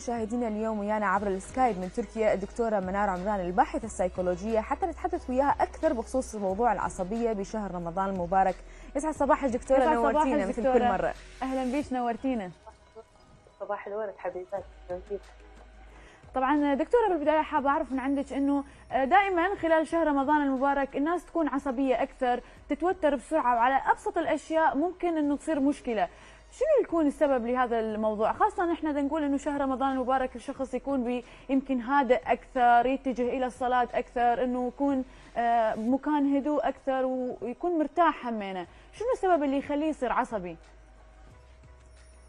مشاهدينا اليوم ويانا عبر السكايب من تركيا الدكتورة منار عمران الباحثة السيكولوجية حتى نتحدث وياها أكثر بخصوص موضوع العصبية بشهر رمضان المبارك. يسعد صباحك صباحك نورتينا مثل. كل مرة. أهلا بيش نورتينا. صباح الورد حبيبات طبعا دكتورة بالبداية حابه أعرف من عندك إنه دائما خلال شهر رمضان المبارك الناس تكون عصبية أكثر تتوتر بسرعة وعلى أبسط الأشياء ممكن إنه تصير مشكلة. شنو يكون السبب لهذا الموضوع؟ خاصة إحنا نقول إنه شهر رمضان المبارك الشخص يكون يمكن هادئ أكثر يتجه إلى الصلاة أكثر إنه يكون آه، بمكان هدوء أكثر ويكون مرتاح همينه. شنو السبب اللي يخليه يصير عصبي؟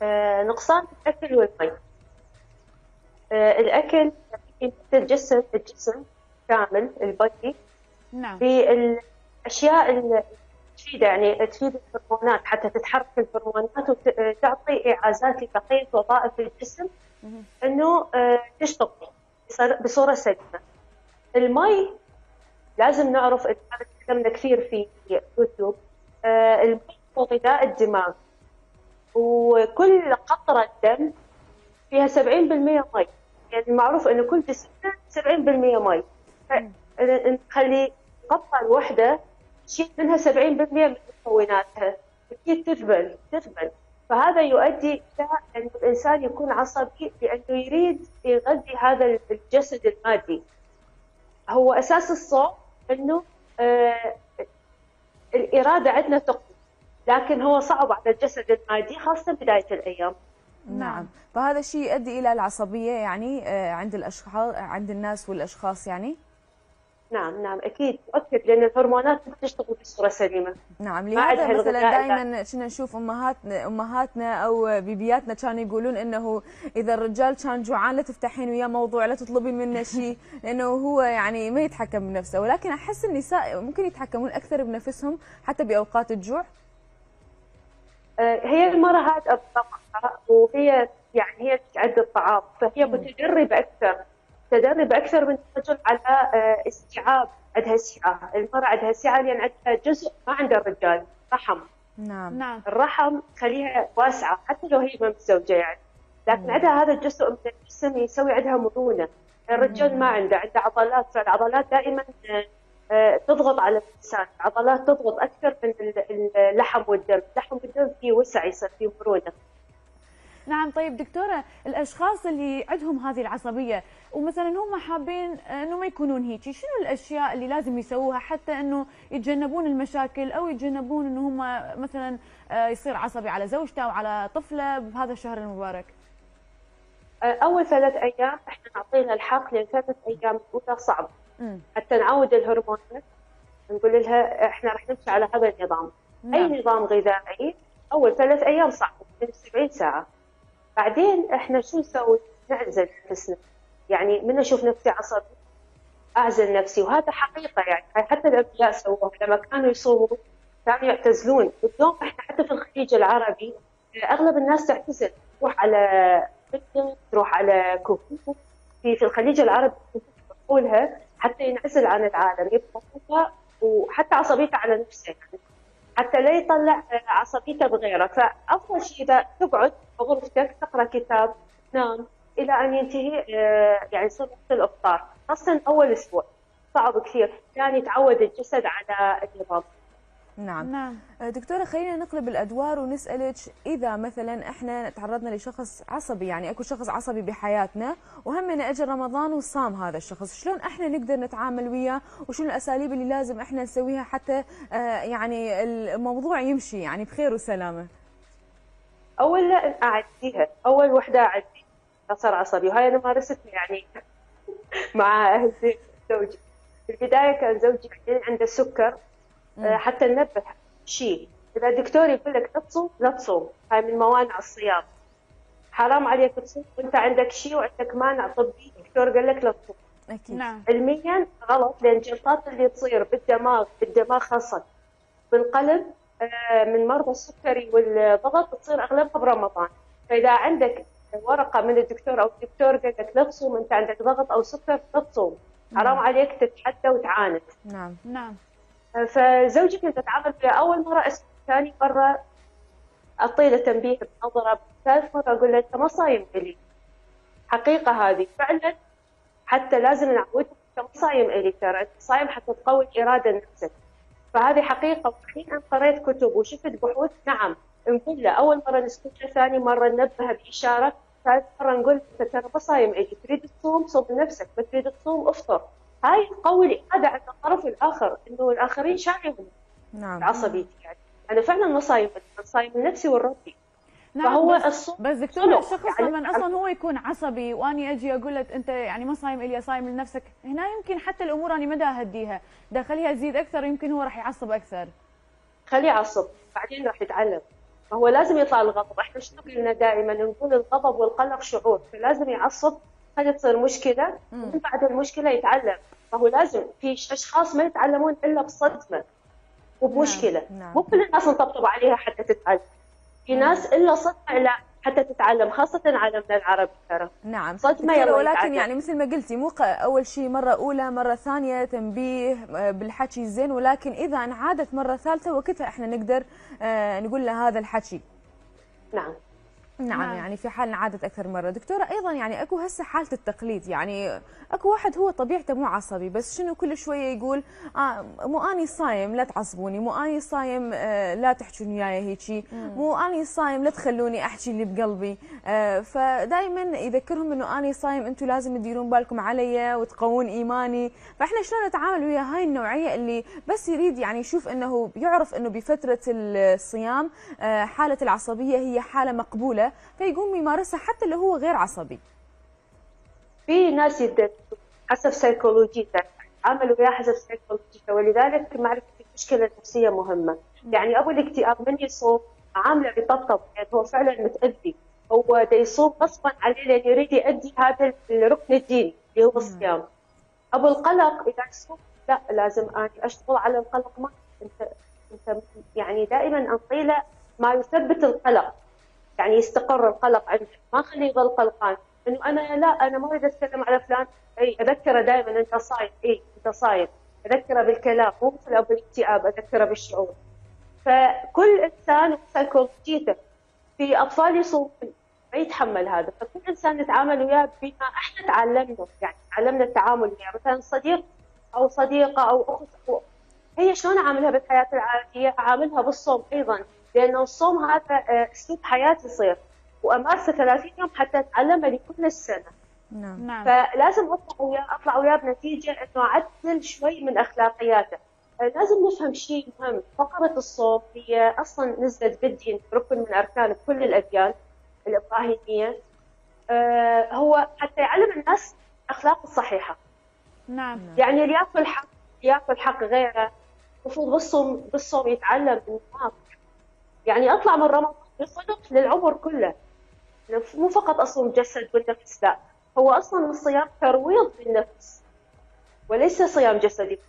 آه، نقصان الأكل والمي. آه، الأكل يمثل الجسم الجسم كامل البودي نعم. بالاشياء المفيده يعني تفيد الهرمونات حتى تتحرك الهرمونات وتعطي إعازات لبقية وظائف الجسم. إنه آه، تشتغل بصر- بصورة سليمة. المي لازم نعرف هذا تكلمنا كثير في يوتيوب آه، المي هو غذاء الدماغ. وكل قطرة دم فيها 70% مي. يعني معروف إنه كل جسمنا 70% مي. ف- نخلي القطره الواحده نشيل منها 70% من مكوناتها. أكيد تذبل تذبل فهذا يؤدي إلى أن الإنسان يكون عصبي لأنه يريد يغذي هذا الجسد المادي. هو أساس الصوم أنه آه الإرادة عندنا تقوى لكن هو صعب على الجسد المادي خاصة بداية الأيام. نعم. فهذا الشيء يؤدي إلى العصبية يعني آه، عند الأشخاص عند الناس والأشخاص يعني؟ نعم نعم أكيد. مؤكد لأن الهرمونات ما تشتغل بصورة سليمة. نعم لهذا مثلا دائما كنا نشوف أمهاتنا أمهاتنا أو بيبياتنا كانوا يقولون إنه إذا الرجال كان جوعان لا تفتحين وياه موضوع لا تطلبين منه شيء لأنه هو يعني ما يتحكم بنفسه. ولكن أحس النساء ممكن يتحكمون أكثر بنفسهم حتى بأوقات الجوع. آه، هي المرأة هذا وهي يعني هي تعد الطعام فهي متدربة أكثر. متدربة أكثر من الرجل على آه، استيعاب عندها سعة المرأة عندها سعة لأن عندها جزء ما عند الرجال رحم. نعم. نعم. الرحم خليها واسعة حتى لو هي ما متزوجة يعني. لكن عندها هذا الجزء من الجسم يسوي عندها مرونة. الرجال ما عنده عنده عضلات. فالعضلات دائما آه، تضغط على الإنسان. العضلات تضغط أكثر من ال- اللحم والدم. اللحم والدم فيه وسع يصير فيه مرونة. نعم طيب دكتورة الأشخاص اللي عندهم هذه العصبية ومثلا هم حابين أنه ما يكونون هيك شنو الأشياء اللي لازم يسووها حتى أنه يتجنبون المشاكل أو يتجنبون أنه هم مثلا آه، يصير عصبي على زوجته أو على طفله بهذا الشهر المبارك آه، أول ثلاث أيام إحنا نعطينا الحق لأن ثلاث أيام الأولى صعبة مم. حتى نعود الهرمونات نقول لها إحنا رح نمشي على هذا النظام نعم. أي نظام غذائي أول ثلاث أيام صعب من 70 ساعة بعدين إحنا شو نسوي؟ نعزل نفسنا. يعني من أشوف نفسي عصبي أعزل نفسي. وهذا حقيقة يعني. حتى الأنبياء سووها. لما كانوا يصوموا كانوا يعتزلون. واليوم إحنا حتى في الخليج العربي أغلب الناس تعتزل. تروح على تروح على كهوف في في الخليج العربي يقولها حتى ينعزل عن العالم. يبقى وحتى عصبيته على نفسه يعني. حتى لا يطلع عصبيته بغيره. فافضل شيء إذا تقعد بغرفتك تقرأ كتاب. تنام إلى أن ينتهي آه، يعني يصير وقت الإفطار. خاصة أول أسبوع. صعب كثير. يعني يتعود الجسد على النظام. نعم. نعم. دكتورة خلينا نقلب الأدوار ونسألك إذا مثلا إحنا تعرضنا لشخص عصبي يعني أكو شخص عصبي بحياتنا وهمنا أجل رمضان وصام هذا الشخص. شلون إحنا نقدر نتعامل وياه؟ وشنو الأساليب اللي لازم إحنا نسويها حتى آه، يعني الموضوع يمشي يعني بخير وسلامة؟ أول لا أعديها أول وحدة أعدي. صار عصبي وهاي أنا مارستها يعني مع أهل بيت زوجي. في البداية كان زوجي عنده سكر آه، حتى ننبه شيء. إذا الدكتور يقول لك لا تصوم لا تصوم. هاي من موانع الصيام. حرام عليك تصوم. وأنت عندك شيء وعندك مانع طبي. الدكتور قال لك لا تصوم. أكيد. نعم. علميا غلط لأن الجلطات اللي تصير بالدماغ بالدماغ خاصه بالقلب من مرضى السكري والضغط تصير أغلبها برمضان فإذا عندك ورقة من الدكتور أو الدكتور قال لك لا تصوم أنت عندك ضغط أو سكر لا تصوم. حرام عليك تتحدى وتعاند. نعم. نعم. آه، فزوجي كنت اتعامل فيها اول مرة اسمع ثاني مرة اعطي له تنبيه بنظرة ثالث مرة أقول له أنت ما صايم لي حقيقة هذه. فعلا حتى لازم نعودهم أنت مو صايم إلي ترى. انت صايم حتى تقوي الاراده لنفسك فهذه حقيقة. وحين ان قريت كتب وشفت بحوث. نعم نقول له أول مرة نسكت ثاني مرة ننبهه بإشارة ثالث مرة نقول إنت ترى ما صايم الي تريد تصوم؟ صوم لنفسك ما تريد تصوم؟ افطر. هاي تقوي الاراده عند الطرف الآخر إنه الآخرين شايفهم نعم. عصبيتي يعني. أنا فعلا ما صايم أنا صايم لنفسي ولربي نعم فهو بس, بس دكتورة سلوك. الشخص يعني لما أصلا هو يكون عصبي وأني أجي أقول لك أنت يعني ما صايم الي صايم لنفسك. هنا يمكن حتى الأمور أني ما أهديها. دا اخليها تزيد أكثر يمكن هو راح يعصب أكثر. خليه يعصب بعدين راح يتعلم. فهو لازم يطلع الغضب. إحنا شو قلنا دائما؟ نقول الغضب والقلق شعور. فلازم يعصب. هذه تصير مشكلة ومن بعد المشكلة يتعلم. فهو لازم في أشخاص ما يتعلمون إلا بصدمة وبمشكلة. نعم. مو كل الناس نطبطب عليها حتى تتعلم. في ناس إلا صدمه لا حتى تتعلم خاصة عالمنا العربي ترى. نعم. صدمة يلا ولكن يتعلم. يعني مثل ما قلتي مو أول شيء مرة أولى مرة ثانية تنبيه آه، بالحكي زين ولكن إذا انعادت مرة ثالثة وقتها إحنا نقدر آه، نقول له هذا الحكي. نعم. نعم, نعم. يعني في حال انعادت أكثر مرة. دكتورة أيضا يعني أكو هسه حالة التقليد يعني أكو واحد هو طبيعته مو عصبي بس شنو كل شوية يقول آه مو أني صايم لا تعصبوني مو أني صايم آه لا تحجون وياي هيجي مو أني صايم لا تخلوني احكي اللي بقلبي. آه فدائما يذكرهم إنه أني صايم أنتم لازم تديرون بالكم علي وتقوون إيماني. فإحنا شلون نتعامل ويا هاي النوعية اللي بس يريد يعني يشوف إنه يعرف إنه بفترة الصيام آه حالة العصبية هي حالة مقبولة فيقوم يمارسها حتى لو هو غير عصبي. في ناس حسب سيكولوجيته عملوا وياه حسب سيكولوجيته ولذلك معرفة المشكلة النفسية مهمة. يعني أبو الاكتئاب من يصوم؟ عامله بيطبطب يعني هو فعلا متأذي. هو دا يصوم غصبا عليه لأن يريد يؤدي هذا الركن الديني اللي هو الصيام. أبو القلق إذا يصوم لا لازم أنا أشتغل على القلق. ما أنت أنت يعني دائما أنطي له ما يثبت القلق. يعني يستقر القلق عنده ما اخليه يظل قلقان. إنه أنا لا أنا ما أريد أتكلم على فلان. أي أذكره دائما أنت صايم إي أنت صايم أذكره بالكلام مو مثل أبو الاكتئاب أذكره بالشعور. فكل إنسان وسيكولوجيته في أطفال يصومون ما يتحمل هذا. فكل إنسان نتعامل وياه بما إحنا تعلمنا. يعني تعلمنا التعامل وياه. مثلا صديق أو صديقة أو أخت هي شلون اعاملها بالحياة العادية؟ اعاملها بالصوم أيضا. لأنه الصوم هذا آه، أسلوب حياة يصير. وامارسه 30 يوم حتى اتعلمه لكل السنة نعم. نعم. فلازم أطلع وياه أطلع وياه بنتيجة إنه أعدل شوي من أخلاقياته. آه، لازم نفهم شيء مهم. فقرة الصوم هي أصلا نزلت بالدين ركن من أركان كل الأديان الإبراهيمية. آه، هو حتى يعلم الناس الأخلاق الصحيحة. نعم. يعني اللي يأكل حق يأكل حق غيره المفروض بالصوم بالصوم يتعلم النفاق يعني أطلع من رمضان بصدق للعمر كله. مو فقط أصوم جسد والنفس لا. هو أصلا الصيام ترويض للنفس وليس صيام جسدي.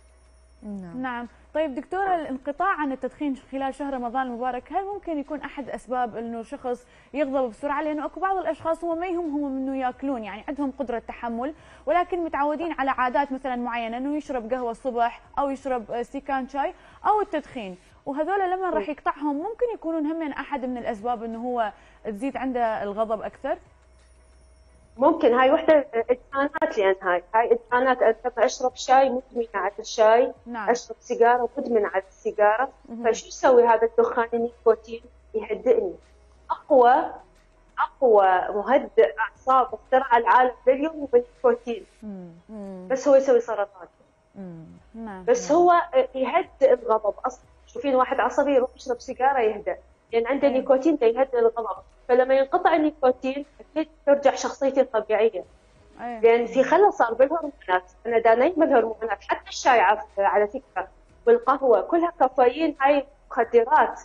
نعم. نعم. طيب دكتورة الانقطاع عن التدخين خلال شهر رمضان المبارك هل ممكن يكون أحد أسباب أنه شخص يغضب بسرعة؟ لأنه أكو بعض الأشخاص هم ما يهمهم أنه يأكلون يعني عندهم قدرة تحمل ولكن متعودين على عادات مثلا معينة أنه يشرب قهوة الصبح أو يشرب استيكان شاي أو التدخين. وهذول لما راح يقطعهم ممكن يكونون هم أحد من الأسباب أنه هو تزيد عنده الغضب أكثر؟ ممكن. هاي وحدة ادمانات لأن هاي هاي ادمانات لما أشرب شاي مدمنه على الشاي نعم. أشرب سيجارة مدمنه على السيجارة. فشو يسوي هذا الدخان؟ النيكوتين يهدئني. اقوى أقوى مهدئ أعصاب اخترع العالم لليوم هو النيكوتين. بس هو يسوي سرطان. مم. نعم. بس هو يهدئ الغضب أصلا. تشوفين واحد عصبي يروح يشرب سيجارة يهدأ. لأن عنده أيوة. نيكوتين ده يهدئ الغضب فلما ينقطع النيكوتين أكيد ترجع شخصيتي الطبيعية. أيه. لأن في خلل صار بالهرمونات. أنا دا نايمه الهرمونات. حتى الشاي على فكرة. والقهوة. كلها كافيين. هاي مخدرات.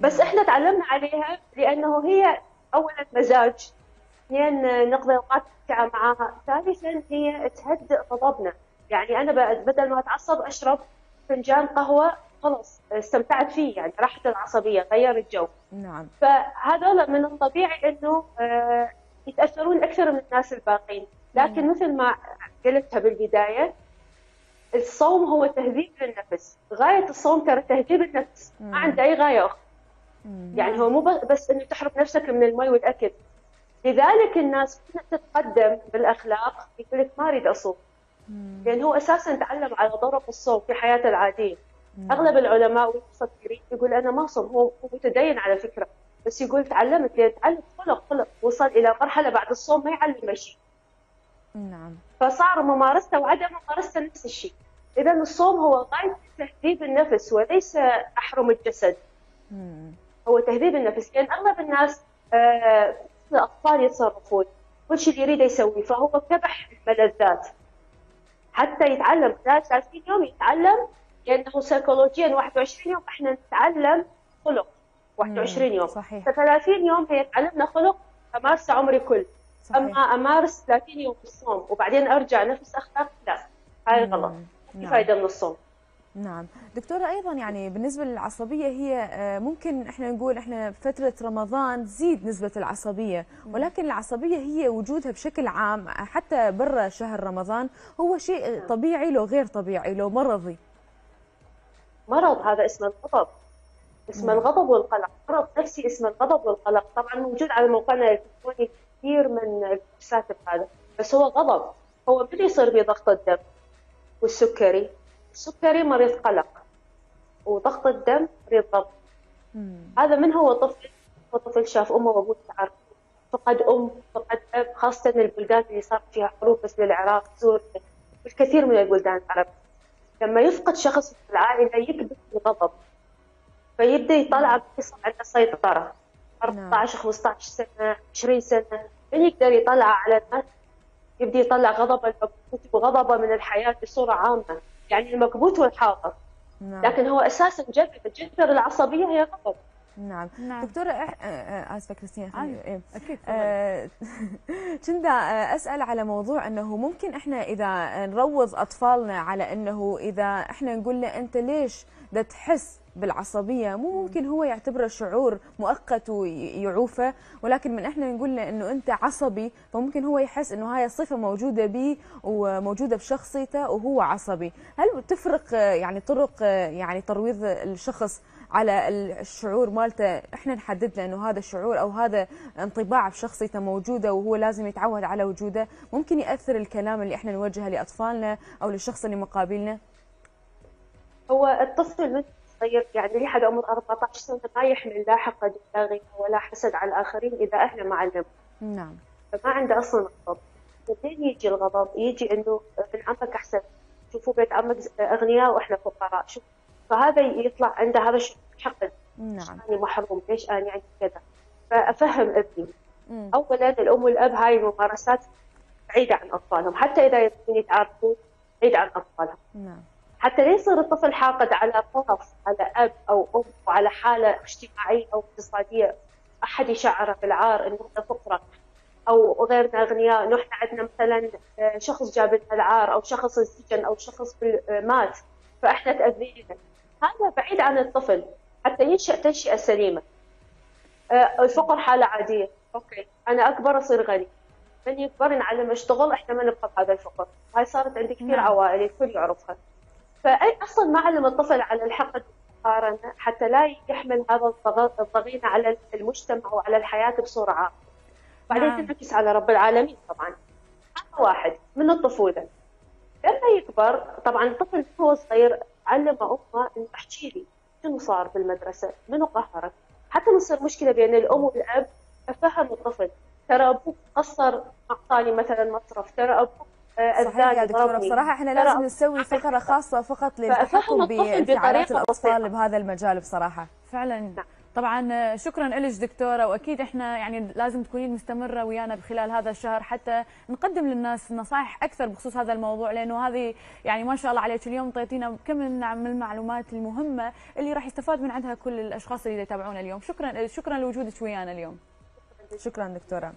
بس إحنا تعلمنا عليها لأنه هي اولا مزاج إثنين نقضي أوقات ممتعة معاها. ثالثا هي تهدئ غضبنا. يعني أنا بدل ما أتعصب أشرب فنجان قهوة خلاص استمتعت فيه يعني راحت العصبية غير الجو. نعم. فهذول من الطبيعي إنه آه، يتأثرون أكثر من الناس الباقين. لكن مثل ما قلتها بالبداية الصوم هو تهذيب للنفس. غاية الصوم ترى تهذيب النفس ما عنده أي غاية أخرى. مم. يعني هو مو بس إنه تحرم نفسك من المي والأكل. لذلك الناس تتقدم بالأخلاق يقول لك ما أريد أصوم. لأن هو أساسا تعلم على ضرب الصوم في حياته العادية. أغلب العلماء والمفكرين يقول أنا ما هو متدين على فكرة بس يقول تعلمت لأن تعلم خلق خلق وصل إلى مرحلة بعد الصوم ما يعلم شيء. نعم. فصار ممارسته وعدم ممارسته نفس الشيء. اذا الصوم هو غاية تهذيب النفس وليس أحرم الجسد. مم. هو تهذيب النفس لأن أغلب الناس آه، الأطفال يتصرفون. كل شيء يريده يسويه فهو كبح الملذات. حتى يتعلم خلال 30 يوم يتعلم لأنه سيكولوجيا 21 يوم إحنا نتعلم خلق. 21 يوم. صحيح. ف 30 يوم هي تعلمنا خلق امارسه عمري كله صحيح. أما أمارس 30 يوم في الصوم وبعدين أرجع نفس اخلاق لا. هاي غلط. في نعم. فائده من الصوم. نعم. دكتورة أيضا يعني بالنسبة للعصبية هي آه، ممكن إحنا نقول إحنا فترة رمضان تزيد نسبة العصبية ولكن العصبية هي وجودها بشكل عام حتى برا شهر رمضان هو شيء طبيعي لو غير طبيعي لو مرضي. مرض هذا اسمه الغضب. اسمه الغضب والقلق. مرض نفسي اسمه الغضب والقلق. طبعا موجود على موقعنا الالكتروني كثير من الكورسات هذا بس هو غضب. هو من يصير به ضغط الدم والسكري؟ السكري مريض قلق وضغط الدم مريض غضب. هذا من هو؟ طفل. هو طفل شاف أمه وأبوه تعرف فقد أم فقد أب خاصة البلدان اللي صار فيها حروب مثل العراق سوريا والكثير من البلدان العربية. لما يفقد شخص في العائلة يكبت الغضب فيبدأ يطلع بيصير عنده سيطرة. 14 15 سنة 20 سنة من يقدر يطلع على الناس؟ يبدأ يطلع غضبه المكبوت وغضبه من الحياة بصورة عامة يعني المكبوت والحاضر. نعم. لكن هو أساسا جذر جذر العصبية هي غضب. نعم نعم. دكتورة إح... آه، آه، آسفة كريستينا. إيه. أكيد آه، كنت آه، أسأل على موضوع إنه ممكن إحنا إذا نروض أطفالنا على إنه إذا إحنا نقول له أنت ليش دا تحس بالعصبية مو ممكن هو يعتبره شعور مؤقت ويعوفه ولكن من إحنا نقول له إنه أنت عصبي فممكن هو يحس إنه هاي الصفه موجودة بي وموجودة بشخصيته وهو عصبي هل تفرق آه، يعني طرق آه، يعني ترويض الشخص على الشعور مالته. إحنا نحدد له إنه هذا الشعور أو هذا انطباع في شخصيته موجودة وهو لازم يتعود على وجوده. ممكن يأثر الكلام اللي إحنا نوجهه لأطفالنا أو للشخص اللي مقابلنا؟ هو الطفل من صغير يعني لحد عمر 14 سنة ما يحمل لا حقد ولا غيرة ولا حسد على الآخرين إذا إحنا ما علمنا نعم. فما عنده أصلا غضب. منين يجي الغضب؟ يجي إنه ابن عمك أحسن. شوفوا بيت عمك أغنياء وإحنا فقراء. شوف فهذا يطلع عنده هذا الشيء حقد نعم أنا محروم ليش أنا عندي كذا؟ فأفهم ابني. مم. اولا الأم والأب هاي الممارسات بعيدة عن أطفالهم. حتى إذا يبون يتعارفون بعيد عن أطفالهم. نعم. حتى لا يصير الطفل حاقد على طرف على أب أو أم وعلى حالة اجتماعية أو اقتصادية. أحد يشعره بالعار انه إحنا فقراء أو غيرنا أغنياء. انه إحنا عندنا مثلا آه، شخص جاب لنا العار أو شخص انسجن أو شخص آه، مات. فإحنا تأذينا. هذا بعيد عن الطفل. حتى ينشأ تنشئة سليمة. آه، الفقر حالة عادية. okay. أنا أكبر أصير غني. من يكبر نعلم اشتغل إحنا ما نبقى بهذا الفقر. هاي صارت عندي كثير نعم. عوائل الكل يعرفها. فأي أصلا ما علم الطفل على الحقد والمقارنه حتى لا يحمل هذا الضغينة على المجتمع وعلى الحياة بصورة عامة. بعدين نعم. تنعكس على رب العالمين طبعا. هذا واحد من الطفولة. لما يكبر طبعا الطفل وهو صغير علم امه إنه أحكي لي شنو صار بالمدرسة؟ منو قهرك؟ حتى ما تصير مشكلة بين الأم والأب أفهم الطفل ترى أبوك قصر اعطاني مثلا مصرف ترى أبوك آه، صحيح يا ضربني بصراحة إحنا لازم أبوك نسوي كذا. خاصة فقط للتحكم بانفعالات بسيطة. بهذا المجال بصراحة فعلا نعم. طبعا شكرا لك دكتورة وأكيد إحنا يعني لازم تكونين مستمرة ويانا بخلال هذا الشهر حتى نقدم للناس نصائح أكثر بخصوص هذا الموضوع لأنه هذه يعني ما شاء الله عليك اليوم طيتينا كم من المعلومات المهمة اللي راح يستفاد من عندها كل الأشخاص اللي يتابعونا اليوم. شكرا شكرا لوجودك ويانا اليوم. شكرا دكتورة.